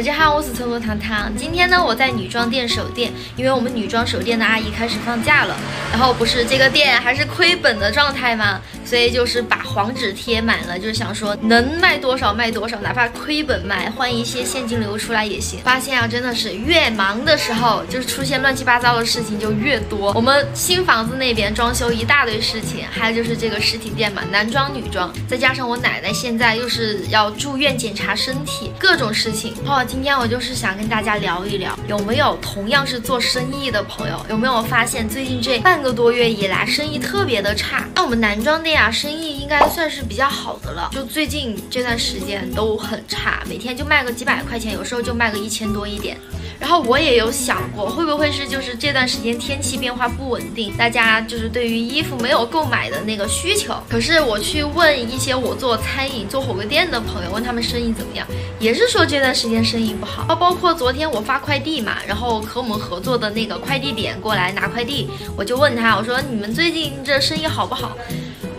大家好，我是成都糖糖。今天呢，我在女装店守店，因为我们女装守店的阿姨开始放假了。然后不是这个店还是亏本的状态吗？所以就是把黄纸贴满了，就是想说能卖多少卖多少，哪怕亏本卖，换一些现金流出来也行。发现啊，真的是越忙的时候，就是出现乱七八糟的事情就越多。我们新房子那边装修一大堆事情，还有就是这个实体店嘛，男装女装，再加上我奶奶现在又是要住院检查身体，各种事情。哦，今天我就是想跟大家聊一聊，有没有同样是做生意的朋友，有没有发现最近这半个多月以来生意特别的差？那我们男装店俩，生意应该算是比较好的了，就最近这段时间都很差，每天就卖个几百块钱，有时候就卖个一千多一点。然后我也有想过，会不会是就是这段时间天气变化不稳定，大家就是对于衣服没有购买的那个需求。可是我去问一些我做餐饮、做火锅店的朋友，问他们生意怎么样，也是说这段时间生意不好。包括昨天我发快递嘛，然后和我们合作的那个快递点过来拿快递，我就问他，我说你们最近这生意好不好？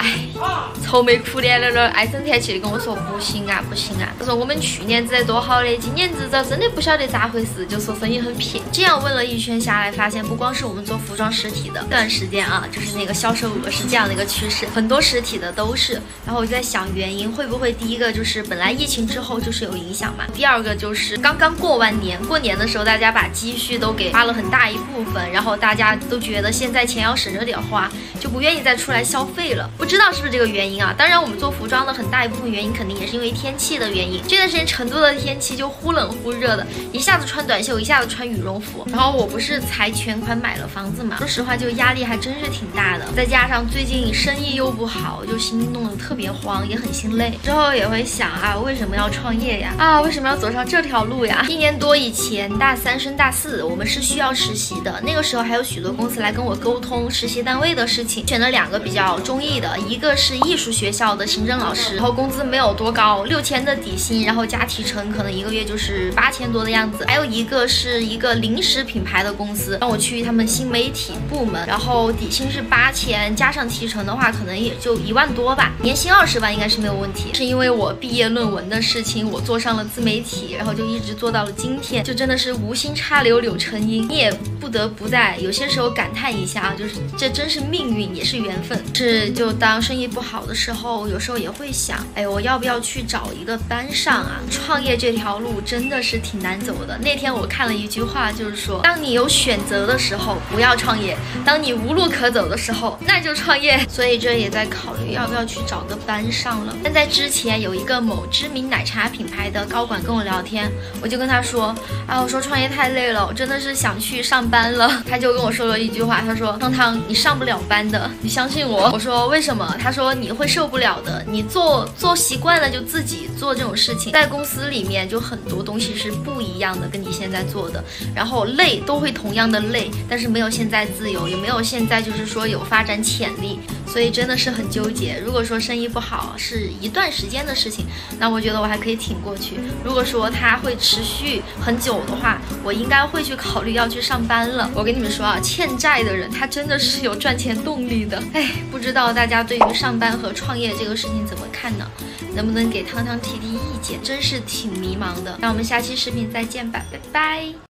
哎，愁眉苦脸的唉声叹气的跟我说不行啊，不行啊。他说我们去年子多好的，今年子这真的不晓得咋回事，就说生意很撇。这样问了一圈下来，发现不光是我们做服装实体的，这段时间啊，就是那个销售额是这样的一个趋势，很多实体的都是。然后我就在想原因会不会第一个就是本来疫情之后就是有影响嘛，第二个就是刚刚过完年，过年的时候大家把积蓄都给花了很大一部分，然后大家都觉得现在钱要省着点花，就不愿意再出来消费了。不知道是不是这个原因啊？当然，我们做服装的很大一部分原因肯定也是因为天气的原因。这段时间成都的天气就忽冷忽热的，一下子穿短袖，一下子穿羽绒服。然后我不是才全款买了房子嘛，说实话就压力还真是挺大的。再加上最近生意又不好，就心弄得特别慌，也很心累。之后也会想啊，为什么要创业呀？啊，为什么要走上这条路呀？一年多以前，大三升大四，我们是需要实习的。那个时候还有许多公司来跟我沟通实习单位的事情，选了两个比较中意的。一个是艺术学校的行政老师，然后工资没有多高，六千的底薪，然后加提成，可能一个月就是八千多的样子。还有一个是一个零食品牌的公司，让我去他们新媒体部门，然后底薪是八千，加上提成的话，可能也就一万多吧，年薪二十万应该是没有问题。是因为我毕业论文的事情，我做上了自媒体，然后就一直做到了今天，就真的是无心插柳柳成荫。你也不得不在有些时候感叹一下啊，就是这真是命运，也是缘分。是就当。当生意不好的时候，有时候也会想，哎，我要不要去找一个班上啊？创业这条路真的是挺难走的。那天我看了一句话，就是说，当你有选择的时候，不要创业；当你无路可走的时候，那就创业。所以这也在考虑要不要去找个班上了。但在之前有一个某知名奶茶品牌的高管跟我聊天，我就跟他说，啊，我说创业太累了，我真的是想去上班了。他就跟我说了一句话，他说，汤汤，你上不了班的，你相信我。我说为什么？他说说你会受不了的，你做做习惯了就自己做这种事情，在公司里面就很多东西是不一样的，跟你现在做的，然后累都会同样的累，但是没有现在自由，也没有现在就是说有发展潜力，所以真的是很纠结。如果说生意不好是一段时间的事情，那我觉得我还可以挺过去。如果说它会持续很久的话，我应该会去考虑要去上班了。我跟你们说啊，欠债的人他真的是有赚钱动力的。哎，不知道大家对于上班和创业这个事情怎么看呢？能不能给汤汤提提意见？真是挺迷茫的。那我们下期视频再见吧，拜拜。